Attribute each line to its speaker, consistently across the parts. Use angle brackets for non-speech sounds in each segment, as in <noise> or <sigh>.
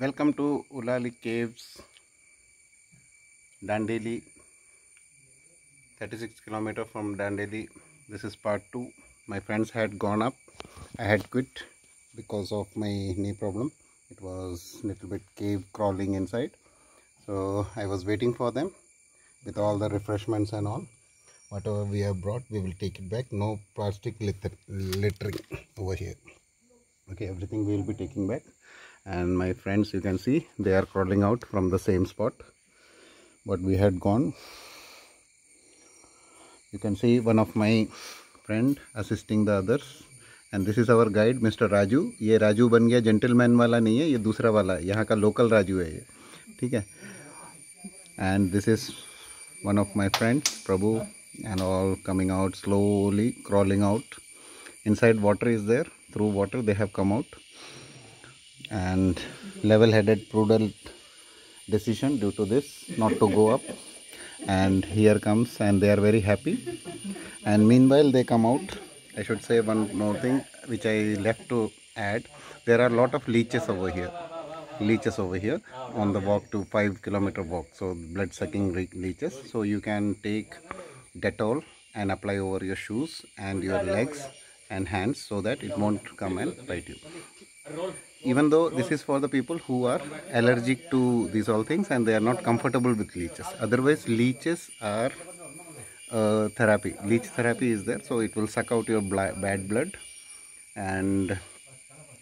Speaker 1: Welcome to Ulali Caves, Dandeli, 36 kilometer from Dandeli. This is part 2. My friends had gone up. I had quit because of my knee problem. It was little bit cave crawling inside. So I was waiting for them with all the refreshments and all. Whatever we have brought, we will take it back. No plastic litter, littering over here. Okay, everything we will be taking back and my friends you can see they are crawling out from the same spot but we had gone you can see one of my friend assisting the others and this is our guide Mr. Raju ये राजू बन गया gentleman वाला नहीं है ये दूसरा वाला है यहाँ का लोकल राजू है ये ठीक है and this is one of my friends Prabhu and all coming out slowly crawling out inside water is there through water they have come out and level-headed prudent decision due to this not to go up. And here comes and they are very happy. And meanwhile they come out. I should say one more thing which i left to add. There are a lot of leeches over here. Leeches over here on the walk to 5 kilometer walk. So blood sucking leeches. So you can take dettol and apply over your shoes and your legs and hands so that it won't come and bite you even though this is for the people who are allergic to these all things and they are not comfortable with leeches otherwise leeches are uh, therapy leech therapy is there so it will suck out your bad blood and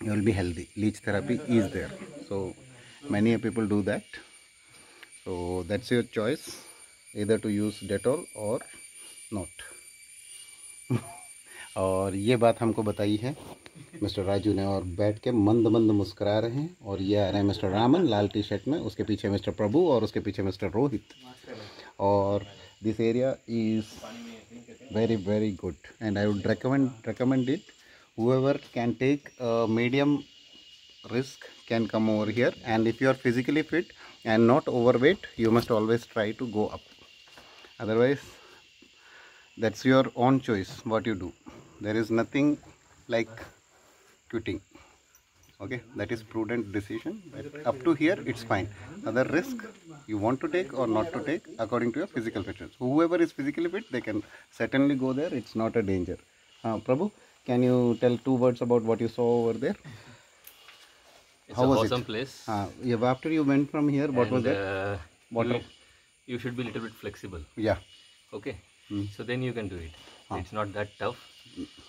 Speaker 1: you will be healthy leech therapy is there so many people do that so that's your choice either to use dettol or not और ये बात हमको बताई है mister Raju ने और बैठ के मंद मंद मुस्करा रहे हैं और ये आ रहे हैं मिस्टर रामन, लाल टी शर्ट में, उसके पीछे मिस्टर प्रभु और उसके पीछे मिस्टर रोहित। और this area is very very good and I would recommend recommend it however can take medium risk can come over here and if you are physically fit and not overweight you must always try to go up otherwise that's your own choice what you do there is nothing like quitting okay that is prudent decision but up to here it's fine other risk you want to take or not to take according to your physical fitness whoever is physically fit they can certainly go there it's not a danger uh, prabhu can you tell two words about what you saw over there
Speaker 2: It's
Speaker 1: How was
Speaker 2: awesome
Speaker 1: it?
Speaker 2: place.
Speaker 1: uh, yeah, after you went from here what was
Speaker 2: and,
Speaker 1: it
Speaker 2: uh. You, you should be a little bit flexible.
Speaker 1: yeah
Speaker 2: Okay.
Speaker 1: Hmm.
Speaker 2: So then you can do it.
Speaker 1: Ah.
Speaker 2: it's not that tough.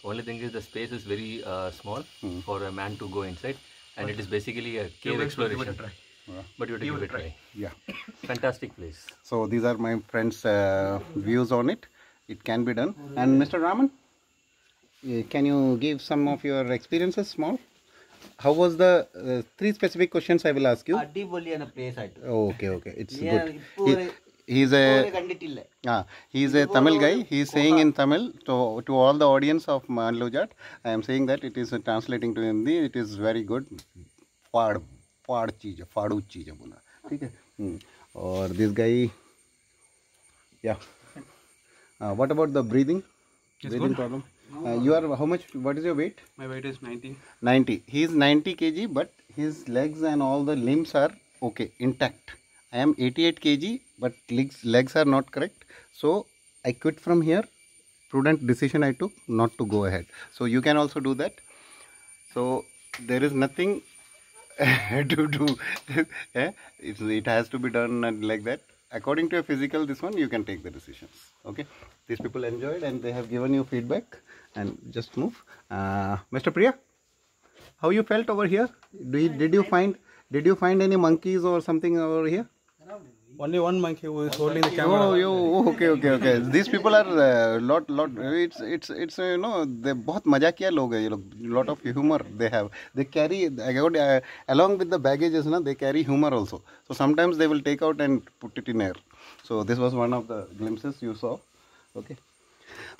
Speaker 2: Only thing is the space is very uh, small
Speaker 1: mm.
Speaker 2: for a man to go inside and but it is basically a cave exploration. yeah. but you have to give it a try.
Speaker 1: yeah.
Speaker 2: Fantastic place.
Speaker 1: So these are my friends uh, views on it. It can be done. And mr raman eh, can you give some of your experiences small? How was the uh, three specific questions i will ask you?
Speaker 3: Adipoli place
Speaker 1: Oh, okay okay. It's
Speaker 3: yeah,
Speaker 1: good he's a uh, he's a Tamil guy. He's saying in Tamil to to all the audience of Mallu Jat. I am saying that it is translating to Hindi. It is very good. Fad फाड़ चीज फाड़ू चीज बोला ठीक है? Hmm. और this guy या what about the breathing breathing problem you are how much what is your weight?
Speaker 4: My weight is 90
Speaker 1: 90 he is 90 kg but his legs and all the limbs are okay intact i am 88 kg but legs legs are not correct. So i quit from here. Prudent decision i took not to go ahead. So you can also do that. So there is nothing <laughs> to do. <laughs> Eh? it, it has to be done like that according to your physical this one you can take the decisions. Okay? These people enjoyed and they have given you feedback. And just move. Uh, mr priya how you felt over here? You, did you find did you find any monkeys or something over here
Speaker 4: Only one monkey who is holding the camera.
Speaker 1: oh, yo, okay okay okay these people are uh, lot lot it's it's it's uh, you know they बहुत मजाकिया लोग हैं ये लोग lot of humor they have they carry uh, along with the baggages ना they carry humor also so sometimes they will take out and put it in air so this was one of the glimpses you saw okay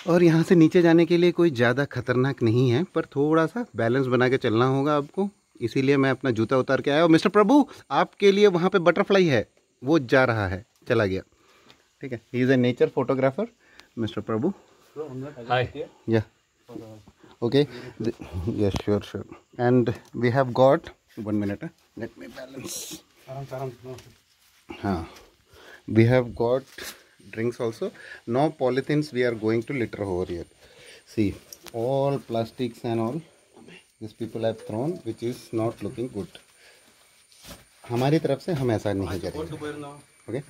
Speaker 1: और यहाँ से नीचे जाने के लिए कोई ज़्यादा खतरनाक नहीं है पर थोड़ा सा बैलेंस बना के चलना होगा आपको इसीलिए मैं अपना जूता उतार के आया और मिस्टर प्रभु आपके लिए वहाँ पे बटरफ्लाई है वो जा रहा है चला गया। ठीक है is a nature photographer
Speaker 2: mister
Speaker 1: Prabhu okay yes sure sure and we have got one minute let me balance हाँ। We have got drinks also no polythenes we are going to litter however yet see all plastics and all this people have thrown which is not looking good हमारी तरफ़ से हम ऐसा नहीं करेंगे।
Speaker 4: where now?
Speaker 1: Okay?